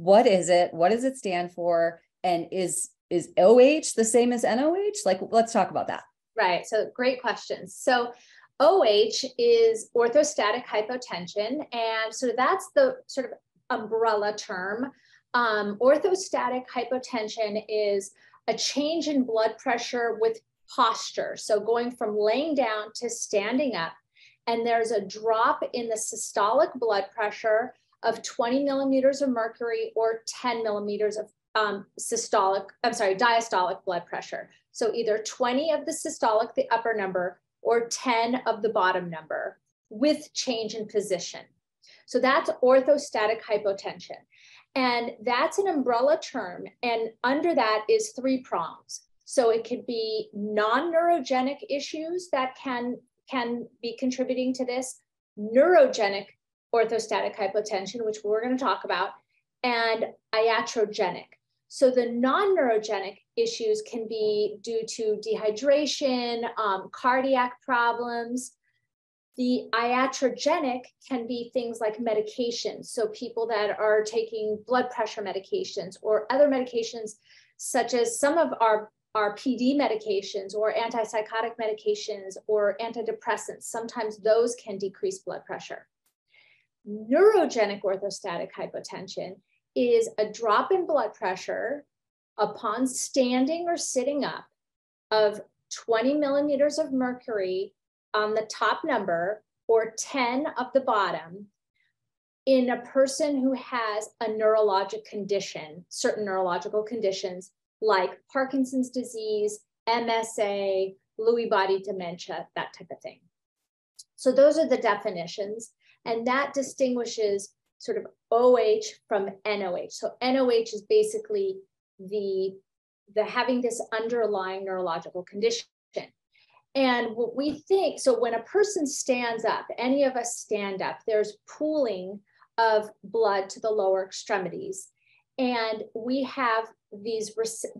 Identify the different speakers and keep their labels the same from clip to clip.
Speaker 1: what is it? What does it stand for? And is is OH the same as NOH? Like, let's talk about that.
Speaker 2: Right. So, great questions. So, OH is orthostatic hypotension. And so that's the sort of umbrella term. Um, orthostatic hypotension is a change in blood pressure with posture. So going from laying down to standing up. And there's a drop in the systolic blood pressure of 20 millimeters of mercury or 10 millimeters of um, systolic, I'm sorry, diastolic blood pressure. So either 20 of the systolic, the upper number, or 10 of the bottom number with change in position. So that's orthostatic hypotension. And that's an umbrella term. And under that is three prongs. So it could be non-neurogenic issues that can, can be contributing to this, neurogenic orthostatic hypotension, which we're going to talk about, and iatrogenic. So the non-neurogenic issues can be due to dehydration, um, cardiac problems. The iatrogenic can be things like medications. So people that are taking blood pressure medications or other medications, such as some of our, our PD medications or antipsychotic medications or antidepressants, sometimes those can decrease blood pressure. Neurogenic orthostatic hypotension is a drop in blood pressure upon standing or sitting up of 20 millimeters of mercury on the top number or 10 of the bottom in a person who has a neurologic condition, certain neurological conditions like Parkinson's disease, MSA, Lewy body dementia, that type of thing. So those are the definitions. And that distinguishes sort of OH from NOH. So NOH is basically the, the having this underlying neurological condition. And what we think, so when a person stands up, any of us stand up, there's pooling of blood to the lower extremities. And we have these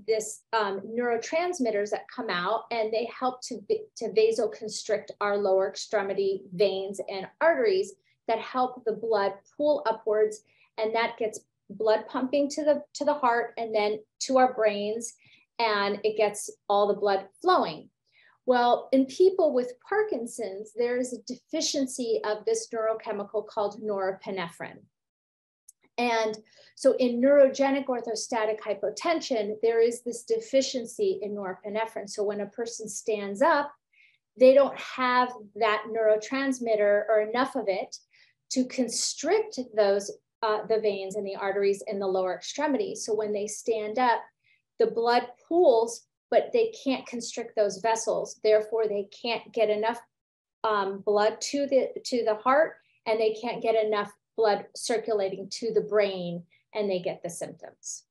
Speaker 2: this um, neurotransmitters that come out and they help to, to vasoconstrict our lower extremity veins and arteries that help the blood pool upwards and that gets blood pumping to the to the heart and then to our brains and it gets all the blood flowing. Well in people with parkinson's there is a deficiency of this neurochemical called norepinephrine. And so in neurogenic orthostatic hypotension there is this deficiency in norepinephrine. So when a person stands up they don't have that neurotransmitter or enough of it to constrict those uh, the veins and the arteries in the lower extremities. So when they stand up, the blood pools, but they can't constrict those vessels. Therefore, they can't get enough um, blood to the to the heart, and they can't get enough blood circulating to the brain, and they get the symptoms.